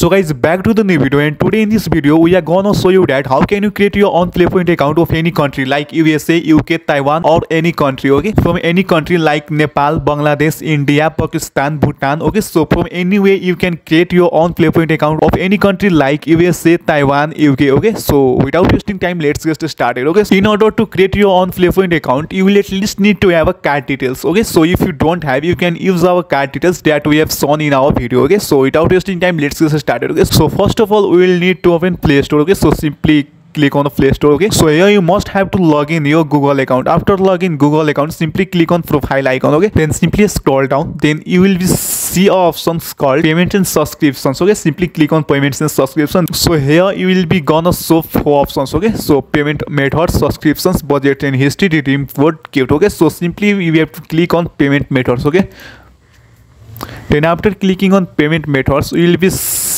So guys back to the new video and today in this video we are gonna show you that how can you create your own Playpoint account of any country like USA, UK, Taiwan or any country okay? From any country like Nepal, Bangladesh, India, Pakistan, Bhutan okay? So from anywhere you can create your own Playpoint account of any country like USA, Taiwan, UK okay? So without wasting time let's get started okay? So in order to create your own Playpoint account you will at least need to have a card details okay? So if you don't have you can use our card details that we have shown in our video okay? So without wasting time let's get started okay? So first of all we will need to open play store okay? So simply click on the play store okay? So here you must have to log in your google account. After login google account simply click on profile icon okay? Then simply scroll down. Then you will be see options called payments and subscriptions okay? Simply click on payments and subscriptions. So here you will be gonna show four options okay? So payment methods subscriptions budget and history redeem code cute okay? So simply we have to click on payment methods okay? Then after clicking on payment methods you will be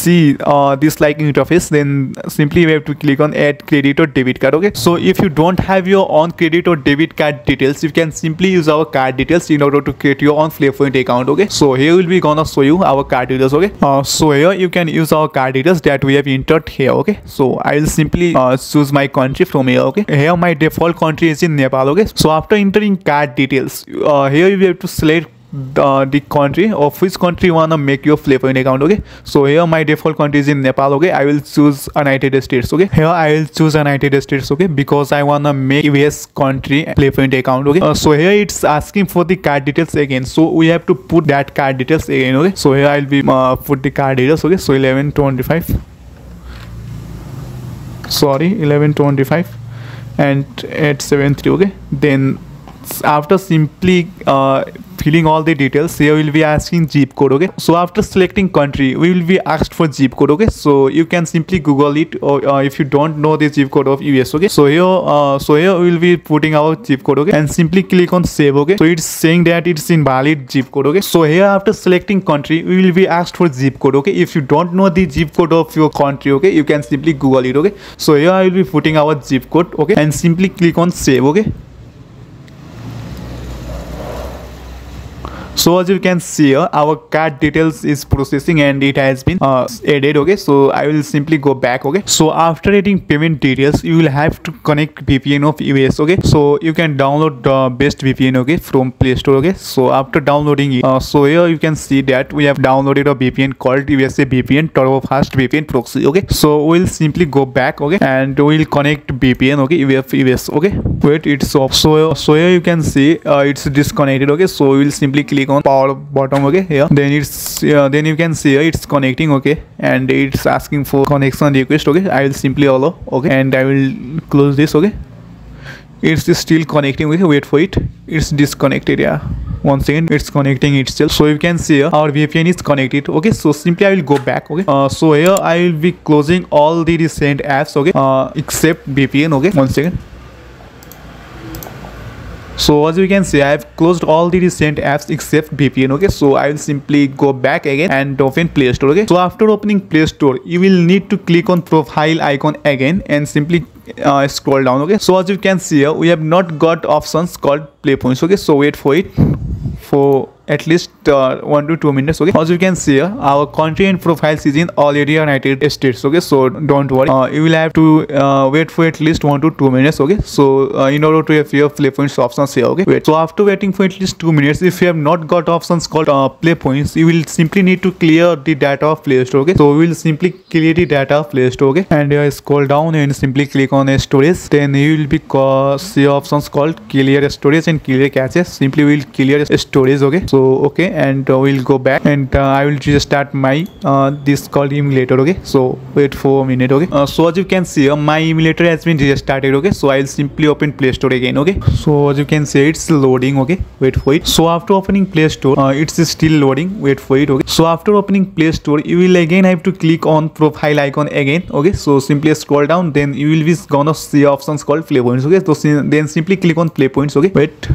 see uh, this like interface then simply we have to click on add credit or debit card okay? So if you don't have your own credit or debit card details you can simply use our card details in order to create your own Playpoint account okay? So here we'll be gonna show you our card details okay? Uh, so here you can use our card details that we have entered here okay? So i will simply uh, choose my country from here okay? Here my default country is in nepal okay? So after entering card details uh, here you have to select the, the country of which country you wanna make your Playpoint account okay? So here my default country is in Nepal okay? I will choose United States okay? Here I will choose United States okay? Because I wanna make US country Playpoint account okay? Uh, so here it's asking for the card details again. So we have to put that card details again okay? So here I'll be uh, put the card details okay? So 1125 sorry 1125 and 873 okay? Then after simply uh, filling all the details here will be asking zip code okay so after selecting country we will be asked for zip code okay so you can simply google it or uh, if you don't know the zip code of us okay so here uh, so here we will be putting our zip code okay and simply click on save okay so it's saying that it's invalid zip code okay so here after selecting country we will be asked for zip code okay if you don't know the zip code of your country okay you can simply google it okay so here i will be putting our zip code okay and simply click on save okay so as you can see here our card details is processing and it has been uh, added okay? So i will simply go back okay? So after adding payment details you will have to connect vpn of us okay? So you can download the best vpn okay from play store okay? So after downloading it uh, so here you can see that we have downloaded a vpn called usa vpn turbo fast vpn proxy okay? So we'll simply go back okay? And we'll connect vpn okay us us okay? Wait it's off. So so here you can see uh, it's disconnected okay? So we'll simply click on power bottom okay here. Then it's uh, then you can see it's connecting okay and it's asking for connection request okay. I will simply allow okay and i will close this okay. It's still connecting okay wait for it. It's disconnected yeah. One second it's connecting itself. So you can see here our vpn is connected okay. So simply i will go back okay. Uh, so here i will be closing all the recent apps okay uh, except vpn okay. One second so as you can see i have closed all the recent apps except vpn okay? So i will simply go back again and open play store okay? So after opening play store you will need to click on profile icon again and simply uh, scroll down okay? So as you can see here we have not got options called play points okay? So wait for it. For at least uh, one to two minutes okay? As you can see here our country and profiles is in already united states okay? So don't worry. Uh, you will have to uh, wait for at least one to two minutes okay? So uh, in order to have your play points options here okay? Wait. So after waiting for at least two minutes if you have not got options called uh, play points you will simply need to clear the data of play store okay? So we will simply clear the data of play store okay? And uh, scroll down and simply click on a storage then you will be see options called clear storage and clear caches simply we will clear storage okay? So okay and uh, we'll go back and uh, i will just start my uh, this called emulator okay? So wait for a minute okay? So as you can see my emulator has been restarted okay? So i'll simply open play store again okay? So as you can see it's loading okay? Wait for it. So after opening play store uh, it's still loading. Wait for it okay? So after opening play store you will again have to click on profile icon again okay? So simply scroll down then you will be gonna see options called play points okay? So then simply click on play points okay? Wait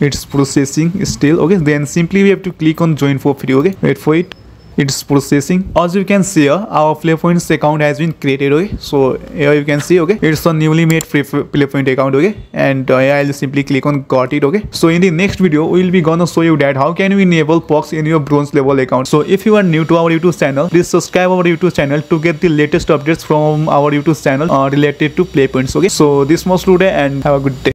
it's processing still okay? Then simply we have to click on join for free okay? Wait for it. It's processing. As you can see our playpoints account has been created okay? So here you can see okay? It's a newly made playpoint account okay? And uh, i'll simply click on got it okay? So in the next video we'll be gonna show you that how can you enable perks in your bronze level account. So if you are new to our youtube channel please subscribe our youtube channel to get the latest updates from our youtube channel uh, related to playpoints okay? So this was today and have a good day